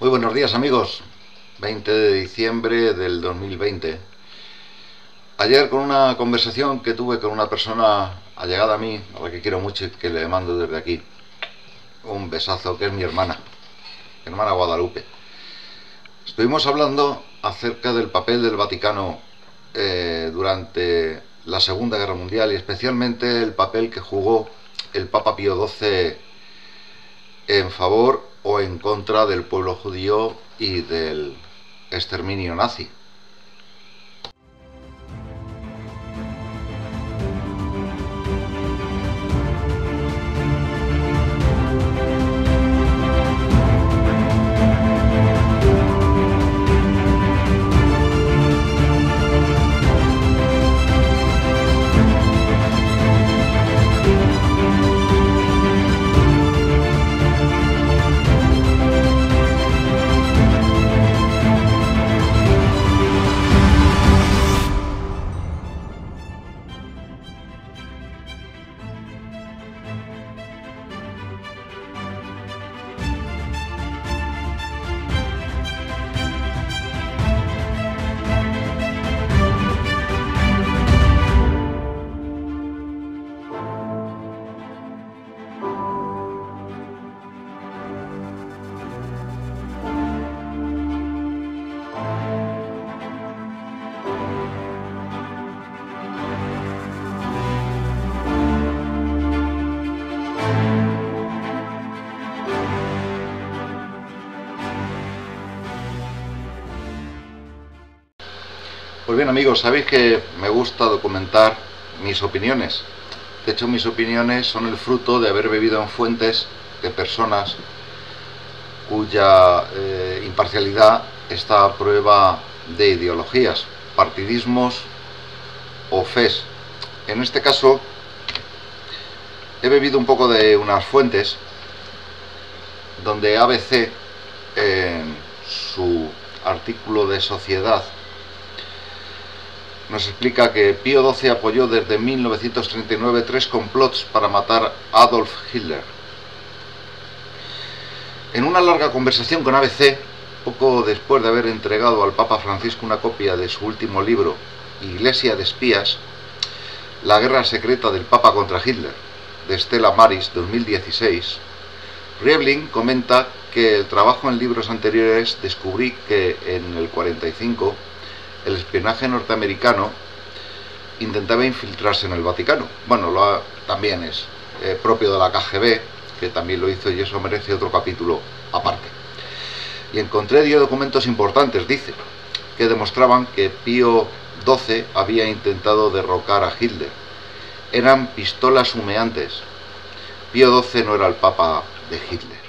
buenos días amigos. 20 de diciembre del 2020. Ayer con una conversación que tuve con una persona allegada a mí, a la que quiero mucho y que le mando desde aquí un besazo, que es mi hermana, mi hermana Guadalupe. Estuvimos hablando acerca del papel del Vaticano eh, durante la Segunda Guerra Mundial y especialmente el papel que jugó el Papa Pío XII en favor o en contra del pueblo judío y del exterminio nazi. Pues bien amigos, sabéis que me gusta documentar mis opiniones. De hecho mis opiniones son el fruto de haber bebido en fuentes de personas cuya eh, imparcialidad está a prueba de ideologías, partidismos o fes. En este caso he bebido un poco de unas fuentes donde ABC en su artículo de sociedad nos explica que Pío XII apoyó desde 1939 tres complots para matar a Adolf Hitler. En una larga conversación con ABC, poco después de haber entregado al Papa Francisco una copia de su último libro, Iglesia de Espías, La guerra secreta del Papa contra Hitler, de Stella Maris 2016, Riebling comenta que el trabajo en libros anteriores descubrí que en el 45 el espionaje norteamericano intentaba infiltrarse en el Vaticano. Bueno, lo también es eh, propio de la KGB, que también lo hizo y eso merece otro capítulo aparte. Y encontré 10 documentos importantes, dice, que demostraban que Pío XII había intentado derrocar a Hitler. Eran pistolas humeantes. Pío XII no era el papa de Hitler.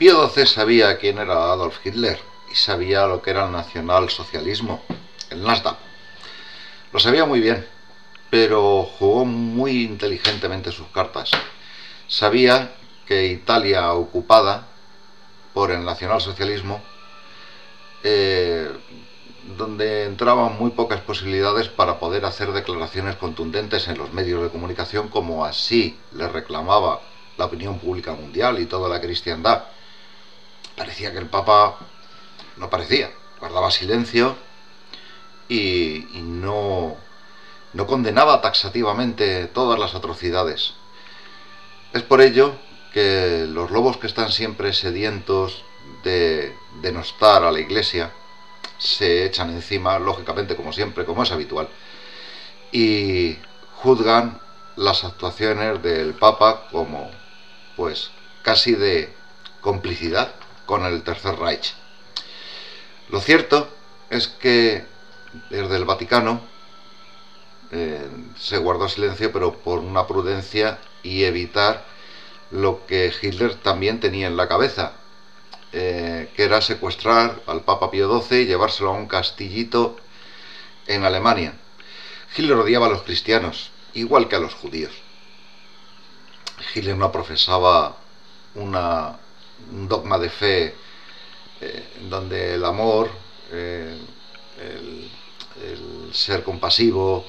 Pío XII sabía quién era Adolf Hitler y sabía lo que era el nacionalsocialismo, el Nasdaq. Lo sabía muy bien, pero jugó muy inteligentemente sus cartas. Sabía que Italia ocupada por el nacionalsocialismo, eh, donde entraban muy pocas posibilidades para poder hacer declaraciones contundentes en los medios de comunicación, como así le reclamaba la opinión pública mundial y toda la cristiandad parecía que el Papa no parecía, guardaba silencio y, no no condenaba taxativamente todas las atrocidades. Es por ello que los lobos que están siempre sedientos de denostar a la Iglesia se echan encima, lógicamente, como siempre, como es habitual, y juzgan las actuaciones del Papa como, pues, casi de complicidad con el Tercer Reich. Lo cierto es que desde el Vaticano eh, se guardó silencio, pero por una prudencia y evitar lo que Hitler también tenía en la cabeza, eh, que era secuestrar al Papa Pío XII y llevárselo a un castillito en Alemania. Hitler odiaba a los cristianos, igual que a los judíos. Hitler no profesaba una, un dogma de fe eh, donde el amor, eh, el, ser compasivo,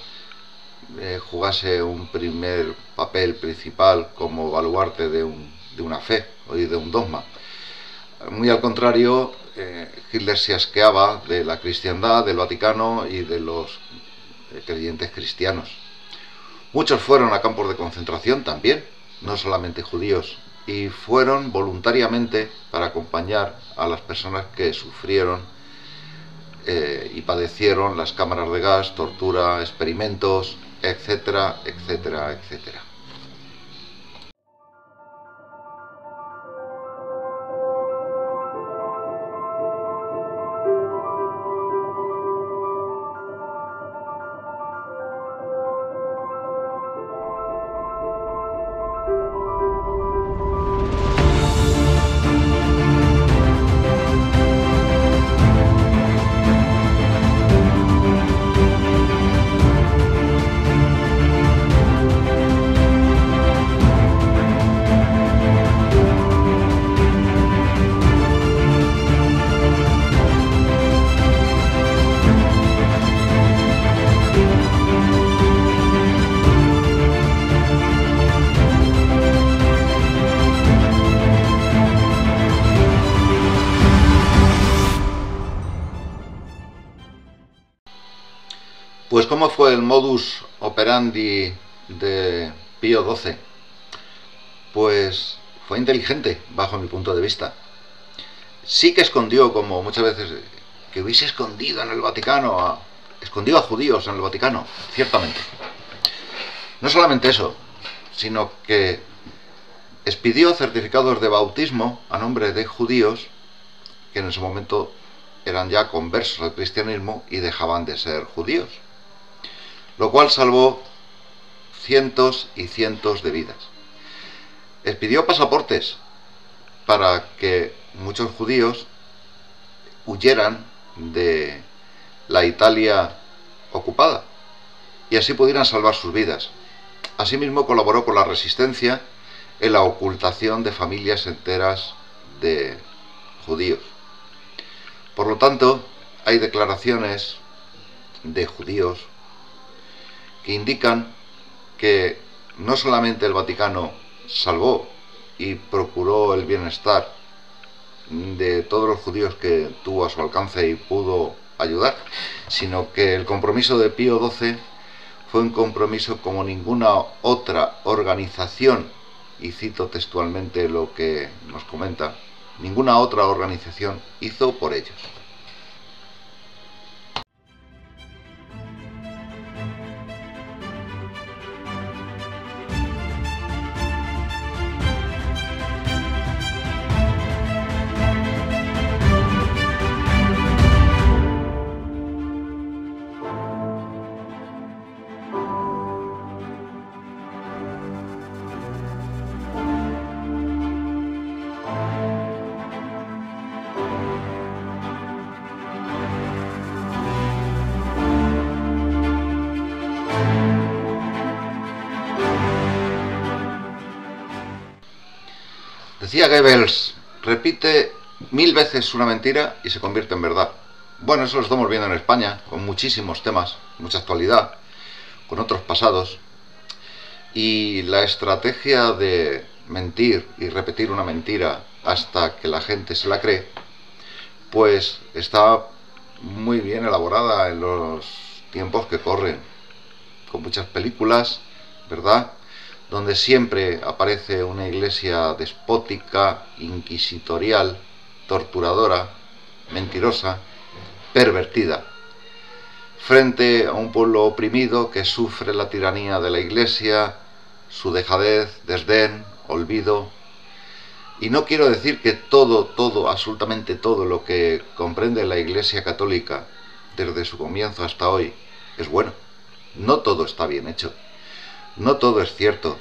jugase un primer papel principal como baluarte de, de una fe o de un dogma. Muy al contrario, eh, Hitler se asqueaba de la cristiandad, del Vaticano y de los eh, creyentes cristianos. Muchos fueron a campos de concentración también, no solamente judíos, y fueron voluntariamente para acompañar a las personas que sufrieron eh, y padecieron las cámaras de gas, tortura, experimentos, etcétera, etcétera, etcétera. Pues ¿cómo fue el modus operandi de Pío XII? Pues fue inteligente, bajo mi punto de vista. Sí que escondió, como muchas veces, que hubiese escondido en el Vaticano, escondió a judíos en el Vaticano, ciertamente. No solamente eso, sino que expidió certificados de bautismo a nombre de judíos que en ese momento eran ya conversos al cristianismo y dejaban de ser judíos lo cual salvó cientos y cientos de vidas. Expidió pasaportes para que muchos judíos huyeran de la Italia ocupada y así pudieran salvar sus vidas. Asimismo colaboró con la resistencia en la ocultación de familias enteras de judíos. Por lo tanto, hay declaraciones de judíos que indican que no solamente el Vaticano salvó y procuró el bienestar de todos los judíos que tuvo a su alcance y pudo ayudar, sino que el compromiso de Pío XII fue un compromiso como ninguna otra organización, y cito textualmente lo que nos comenta, ninguna otra organización hizo por ellos. Decía Goebbels, repite mil veces una mentira y se convierte en verdad. Bueno, eso lo estamos viendo en España, con muchísimos temas, mucha actualidad, con otros pasados. Y la estrategia de mentir y repetir una mentira hasta que la gente se la cree, pues está muy bien elaborada en los tiempos que corren. con muchas películas, ¿verdad? Donde siempre aparece una iglesia despótica, inquisitorial, torturadora, mentirosa, pervertida, frente a un pueblo oprimido que sufre la tiranía de la iglesia, su dejadez, desdén, olvido. Y no quiero decir que todo, todo, absolutamente todo lo que comprende la iglesia católica desde su comienzo hasta hoy es bueno. No todo está bien hecho. No todo es cierto.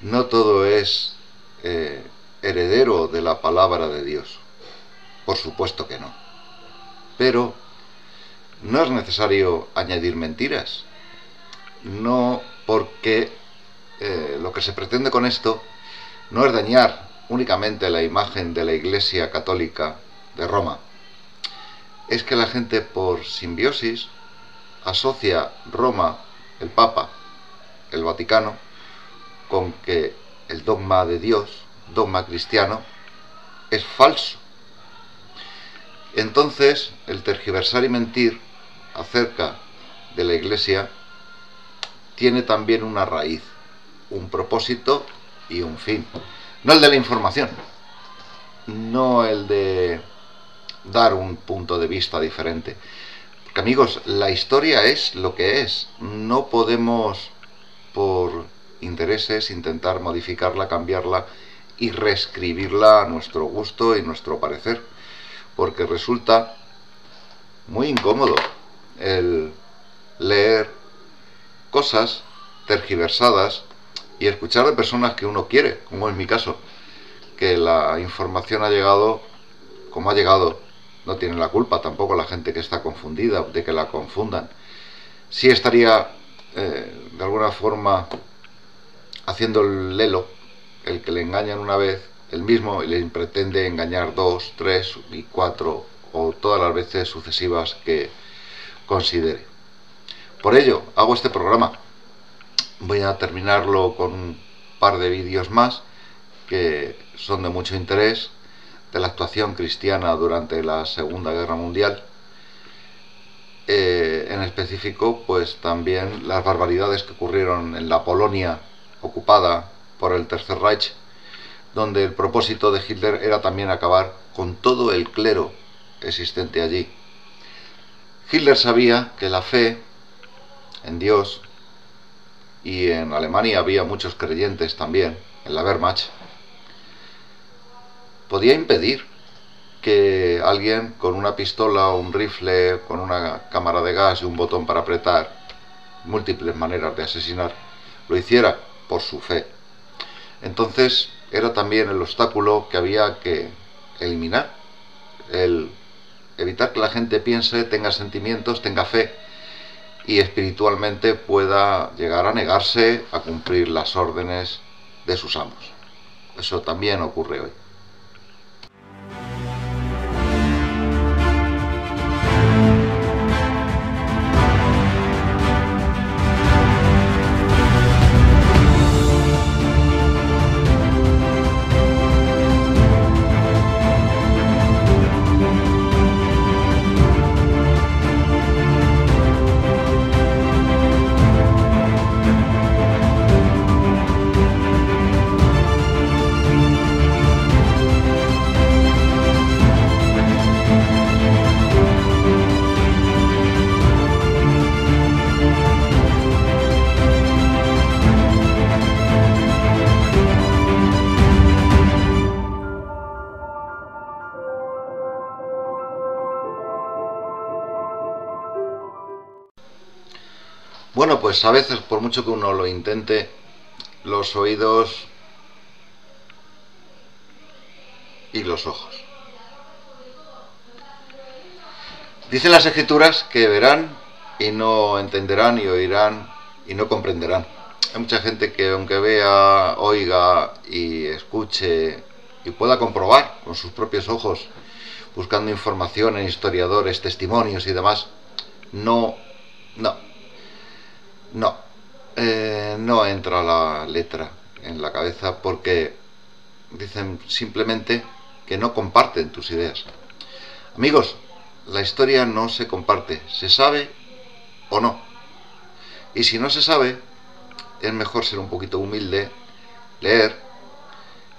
No todo es eh, heredero de la palabra de Dios. Por supuesto que no. Pero no es necesario añadir mentiras. No porque eh, lo que se pretende con esto no es dañar únicamente la imagen de la Iglesia Católica de Roma. Es que la gente por simbiosis asocia Roma, el Papa, el Vaticano, con que el dogma de Dios, dogma cristiano, es falso. Entonces, el tergiversar y mentir acerca de la Iglesia tiene también una raíz, un propósito y un fin. No el de la información, no el de dar un punto de vista diferente. Porque amigos, la historia es lo que es. No podemos, por intereses, intentar modificarla, cambiarla y reescribirla a nuestro gusto y nuestro parecer. Porque resulta muy incómodo el leer cosas tergiversadas y escuchar de personas que uno quiere, como es mi caso, que la información ha llegado como ha llegado. No tiene la culpa tampoco la gente que está confundida, de que la confundan. Sí estaría, eh, de alguna forma, haciendo el lelo, el que le engañan una vez, el mismo, y le pretende engañar dos, tres y cuatro, o todas las veces sucesivas que, considere. Por ello, hago este programa. Voy a terminarlo con un par de vídeos más que son de mucho interés de la actuación cristiana durante la Segunda Guerra Mundial. Eh, en específico, pues también las barbaridades que ocurrieron en la Polonia ocupada por el Tercer Reich, donde el propósito de Hitler era también acabar con todo el clero existente allí. Hitler sabía que la fe en Dios, y en Alemania había muchos creyentes también, en la Wehrmacht, podía impedir que alguien con una pistola o un rifle, con una cámara de gas y un botón para apretar, múltiples maneras de asesinar, lo hiciera por su fe. Entonces era también el obstáculo que había que eliminar, el evitar que la gente piense, tenga sentimientos, tenga fe y espiritualmente pueda llegar a negarse a cumplir las órdenes de sus amos. Eso también ocurre hoy. Bueno, pues a veces, por mucho que uno lo intente, los oídos y los ojos. Dicen las escrituras que verán y no entenderán y oirán y no comprenderán. Hay mucha gente que aunque vea, oiga y escuche y pueda comprobar con sus propios ojos, buscando información en historiadores, testimonios y demás, no, no, no, eh, no entra la letra en la cabeza porque dicen simplemente que no comparten tus ideas. Amigos, la historia no se comparte, se sabe o no. Y si no se sabe, es mejor ser un poquito humilde, leer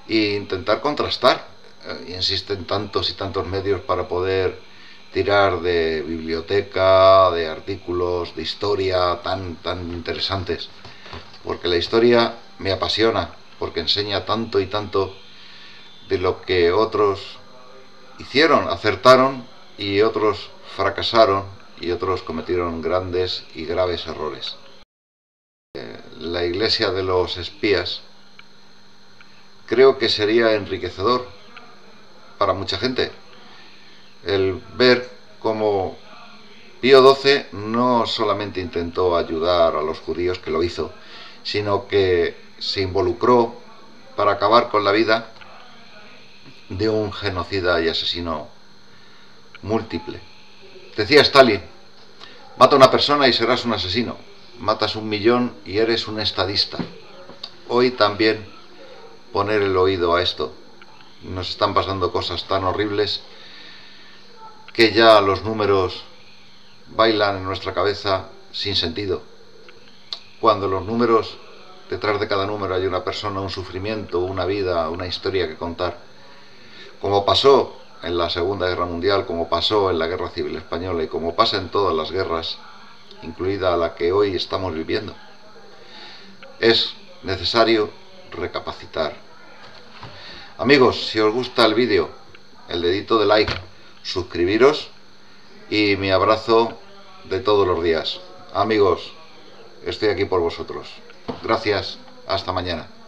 e intentar contrastar. Eh, insisten tantos y tantos medios para poder tirar de biblioteca, de artículos, de historia tan, tan interesantes. Porque la historia me apasiona, porque enseña tanto y tanto de lo que otros hicieron, acertaron y otros fracasaron y otros cometieron grandes y graves errores. Eh, la iglesia de los espías creo que sería enriquecedor para mucha gente el ver cómo Pío XII no solamente intentó ayudar a los judíos, que lo hizo, sino que se involucró para acabar con la vida de un genocida y asesino múltiple. Decía Stalin, mata una persona y serás un asesino, matas un millón y eres un estadista. Hoy también poner el oído a esto. Nos están pasando cosas tan horribles que ya los números bailan en nuestra cabeza sin sentido. Cuando los números, detrás de cada número hay una persona, un sufrimiento, una vida, una historia que contar. Como pasó en la Segunda Guerra Mundial, como pasó en la Guerra Civil Española y como pasa en todas las guerras, incluida la que hoy estamos viviendo. Es necesario recapacitar. Amigos, si os gusta el vídeo, el dedito de like, suscribiros y mi abrazo de todos los días. Amigos, estoy aquí por vosotros. Gracias, hasta mañana.